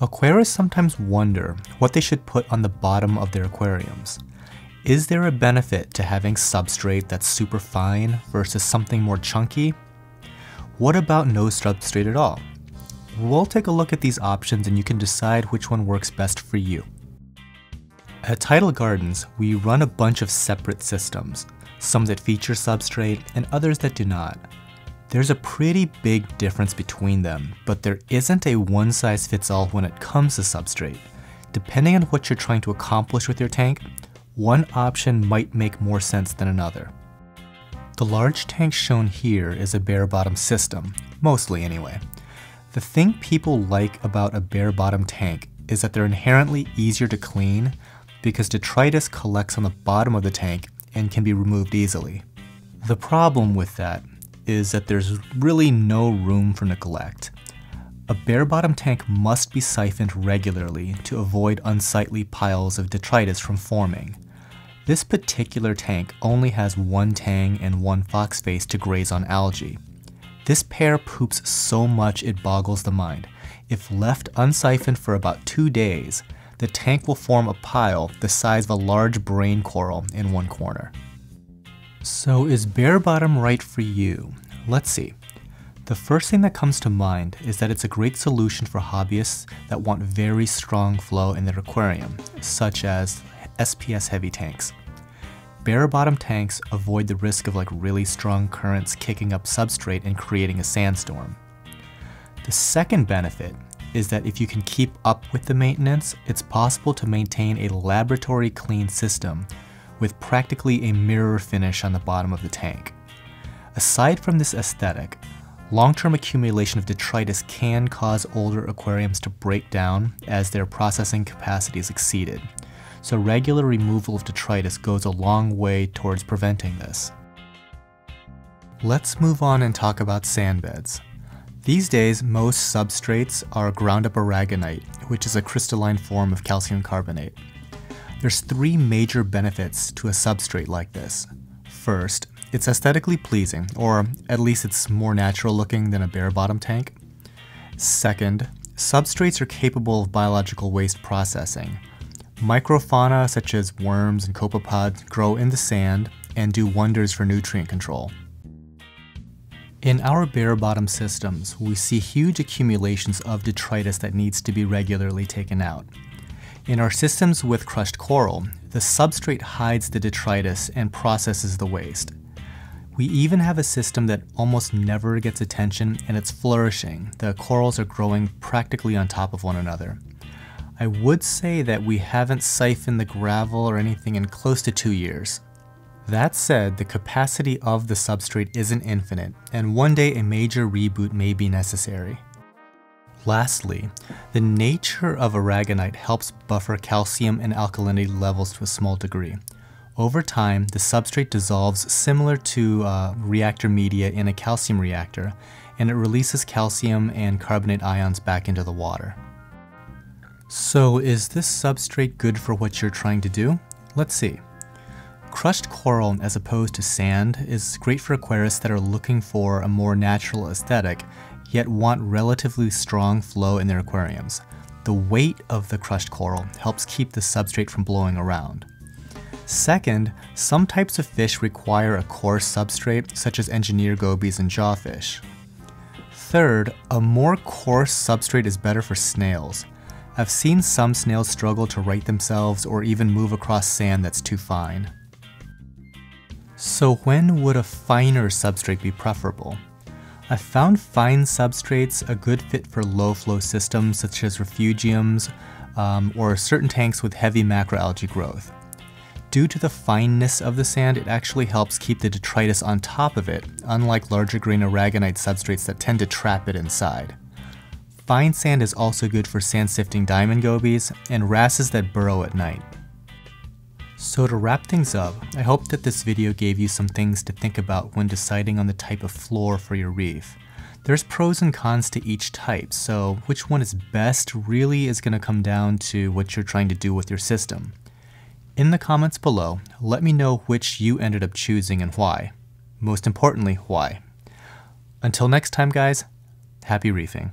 Aquarists sometimes wonder what they should put on the bottom of their aquariums. Is there a benefit to having substrate that's super fine versus something more chunky? What about no substrate at all? We'll take a look at these options and you can decide which one works best for you. At Tidal Gardens, we run a bunch of separate systems, some that feature substrate and others that do not. There's a pretty big difference between them, but there isn't a one size fits all when it comes to substrate. Depending on what you're trying to accomplish with your tank, one option might make more sense than another. The large tank shown here is a bare bottom system, mostly anyway. The thing people like about a bare bottom tank is that they're inherently easier to clean because detritus collects on the bottom of the tank and can be removed easily. The problem with that is that there's really no room for neglect. A bare bottom tank must be siphoned regularly to avoid unsightly piles of detritus from forming. This particular tank only has one tang and one fox face to graze on algae. This pair poops so much it boggles the mind. If left unsiphoned for about two days, the tank will form a pile the size of a large brain coral in one corner. So is bare bottom right for you? Let's see. The first thing that comes to mind is that it's a great solution for hobbyists that want very strong flow in their aquarium, such as SPS heavy tanks. Bare bottom tanks avoid the risk of like really strong currents kicking up substrate and creating a sandstorm. The second benefit is that if you can keep up with the maintenance, it's possible to maintain a laboratory clean system with practically a mirror finish on the bottom of the tank. Aside from this aesthetic, long-term accumulation of detritus can cause older aquariums to break down as their processing capacity is exceeded, so regular removal of detritus goes a long way towards preventing this. Let's move on and talk about sand beds. These days, most substrates are ground up aragonite, which is a crystalline form of calcium carbonate. There's three major benefits to a substrate like this. First, it's aesthetically pleasing, or at least it's more natural looking than a bare bottom tank. Second, substrates are capable of biological waste processing. Microfauna such as worms and copepods grow in the sand and do wonders for nutrient control. In our bare bottom systems, we see huge accumulations of detritus that needs to be regularly taken out. In our systems with crushed coral, the substrate hides the detritus and processes the waste. We even have a system that almost never gets attention and it's flourishing. The corals are growing practically on top of one another. I would say that we haven't siphoned the gravel or anything in close to two years. That said, the capacity of the substrate isn't infinite, and one day a major reboot may be necessary. Lastly, the nature of aragonite helps buffer calcium and alkalinity levels to a small degree. Over time, the substrate dissolves similar to uh, reactor media in a calcium reactor, and it releases calcium and carbonate ions back into the water. So is this substrate good for what you're trying to do? Let's see. Crushed coral, as opposed to sand, is great for aquarists that are looking for a more natural aesthetic yet want relatively strong flow in their aquariums. The weight of the crushed coral helps keep the substrate from blowing around. Second, some types of fish require a coarse substrate, such as engineer gobies and jawfish. Third, a more coarse substrate is better for snails. I've seen some snails struggle to right themselves or even move across sand that's too fine. So when would a finer substrate be preferable? I found fine substrates a good fit for low flow systems such as refugiums um, or certain tanks with heavy macroalgae growth. Due to the fineness of the sand, it actually helps keep the detritus on top of it, unlike larger grain aragonite substrates that tend to trap it inside. Fine sand is also good for sand sifting diamond gobies and wrasses that burrow at night. So to wrap things up, I hope that this video gave you some things to think about when deciding on the type of floor for your reef. There's pros and cons to each type, so which one is best really is going to come down to what you're trying to do with your system. In the comments below, let me know which you ended up choosing and why. Most importantly, why. Until next time guys, happy reefing.